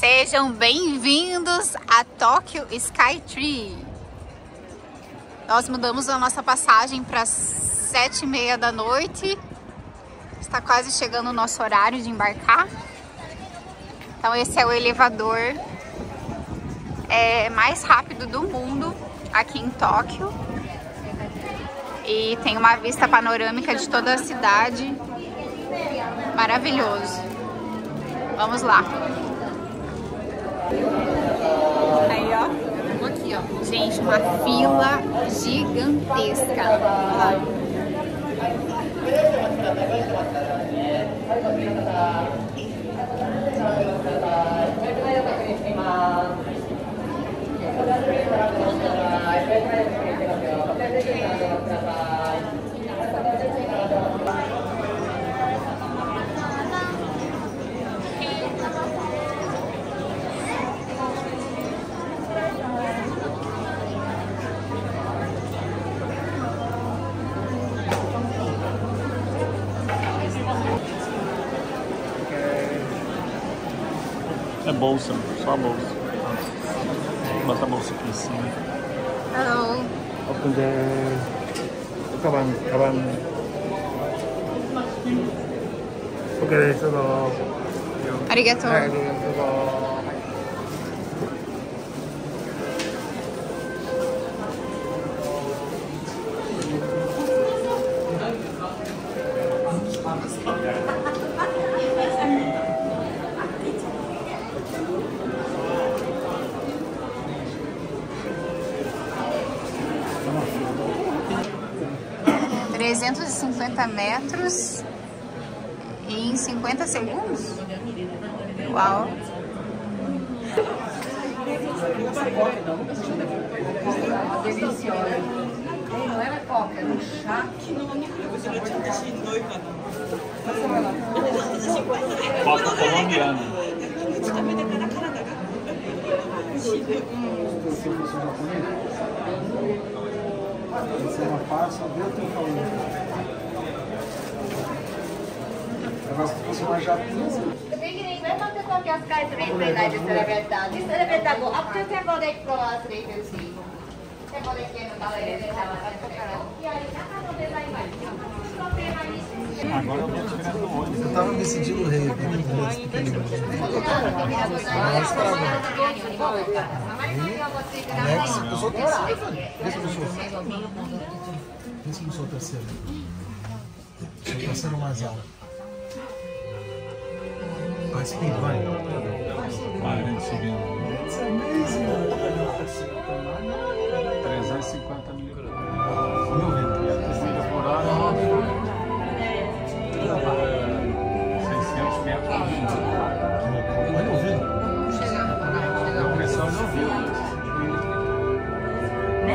Sejam bem-vindos a Tóquio Skytree. Nós mudamos a nossa passagem para sete e meia da noite. Está quase chegando o nosso horário de embarcar. Então esse é o elevador é, mais rápido do mundo aqui em Tóquio. E tem uma vista panorâmica de toda a cidade. Maravilhoso. Vamos lá. Aí, ó. Aqui, ó. Gente, uma fila gigantesca. Olha lá. É bolsa, só a bolsa. Bota a bolsa aqui em cima. Hello. Open the... Caban, caban. Okay, so... Arigato. Arigato. 저거. Trezentos e cinquenta metros em 50 segundos? Uau! Não era coca, era chá. Coca. Essa é uma farsa dentro do calor. É mais que fosse uma jatinha. Porque az kajtrészénágy szerepeltál. Mi szerepeltál? Akkor te vagy de provaz rétőség. Te vagy egy ilyen a talajérőtállal. Jaj, hát a délány vagy. Köszönöm, Agora eu vou. Eu tava decidindo o rei aqui. Mas para né? Alex, eu sou o terceiro. Vem eu sou. Esse eu sou o terceiro. Sou o terceiro mais alto. Vai, vai. Vai, vem subindo.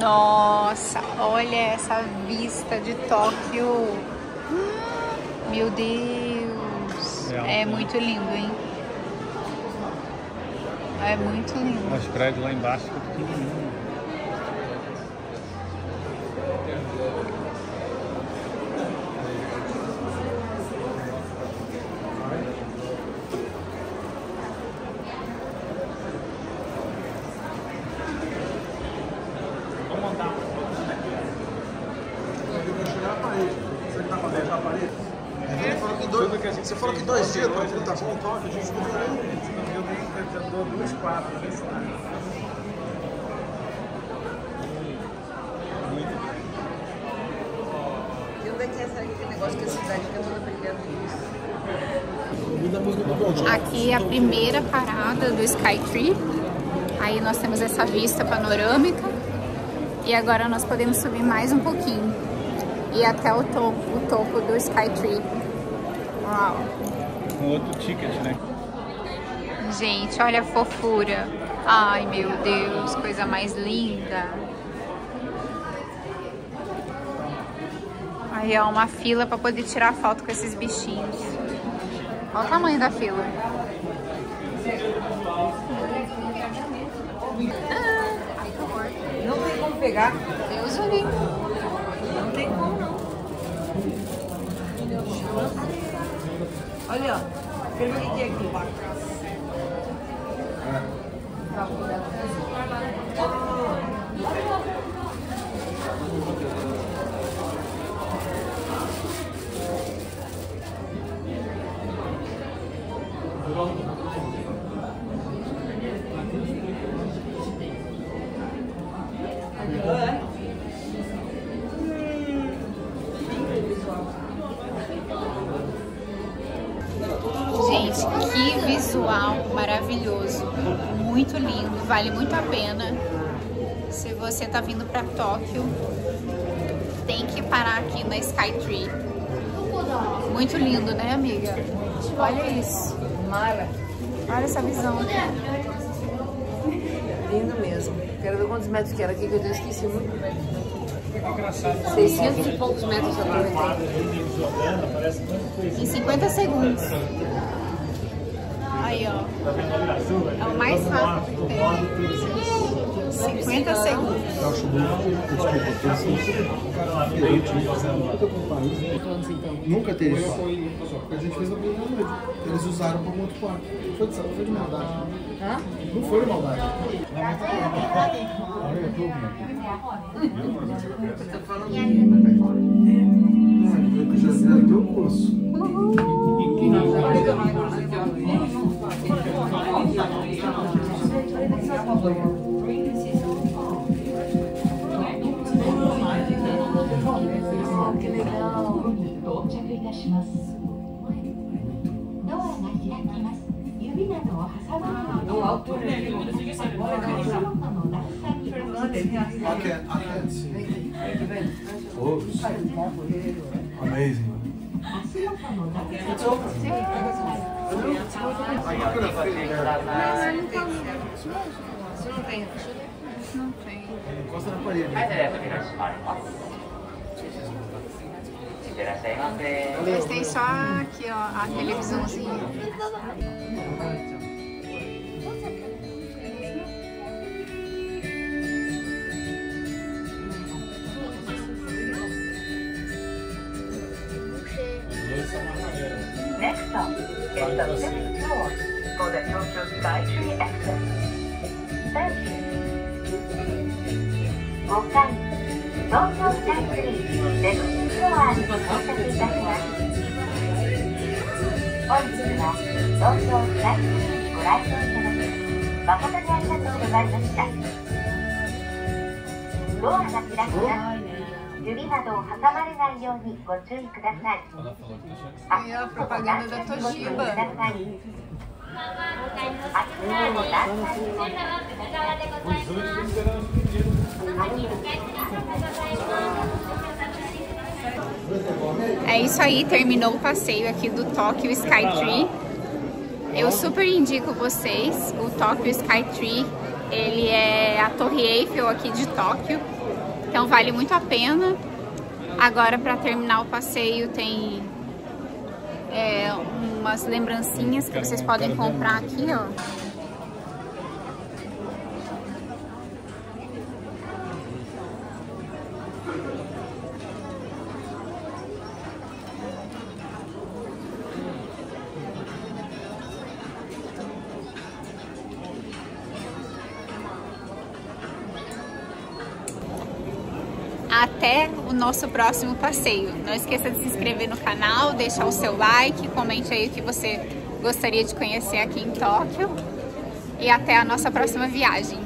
Nossa, olha essa vista de Tóquio. Meu Deus. É muito lindo, hein? É muito lindo. Os prédios lá embaixo ficam pequenininhos. Você falou que dois, você falou que dois dias com o toque, a gente Eu nem dou duas quatro. E onde é que é essa- negócio que a cidade isso? Aqui é a primeira parada do Skytree. Aí nós temos essa vista panorâmica. E agora nós podemos subir mais um pouquinho. Ir até o topo, o topo do Skytree. Uau! Um outro ticket, né? Gente, olha a fofura. Ai, meu Deus, coisa mais linda. Aí, ó, uma fila para poder tirar foto com esses bichinhos. Olha o tamanho da fila. Não tem como pegar. Deus o livre. Não tem como, não. Olha, ó. Quer ver Gente, que visual maravilhoso. Muito lindo, vale muito a pena. Se você tá vindo para Tóquio, tem que parar aqui na Skytree. Muito lindo, né, amiga? Olha isso. Mara. Olha essa visão. Lindo mesmo. Quero ver quantos metros que era aqui, que eu já esqueci muito. 600 e poucos metros eu aproveitei. Em 50 segundos. Aí, ó. É o mais rápido que tem. 50 segundos. Eu eu Nunca teve isso. Porque a gente fez a primeira noite. Eles usaram para um outro quarto. Foi de, foi de maldade. Hã? Não foi de maldade. Olha, eu tô, né? Tô falando Ah, que já fizeram teu curso.「到 amazing. 足元の段差 It's over. Não tem refrigerante? Não tem. Encosta na parede. Mas é refrigerante para Mas tem só aqui, ó, a televisãozinha. The limit door for the Tokyo Skytree exit. Thank you. 5階、東京スカイツリーレフトフロアに到着いたします。本日は東京スカイツリーにご来場いただき、誠にありがとうございました。ドアが開きます。指などを挟まれないようにご注意ください。 E a propaganda da Toshiba. É isso aí, terminou o passeio aqui do Tokyo Skytree. Eu super indico vocês, o Tokyo Skytree, ele é a Torre Eiffel aqui de Tóquio, então vale muito a pena. Agora para terminar o passeio tem é, umas lembrancinhas que vocês podem comprar aqui, ó. Até o nosso próximo passeio. Não esqueça de se inscrever no canal, deixar o seu like, comente aí o que você gostaria de conhecer aqui em Tóquio. E até a nossa próxima viagem.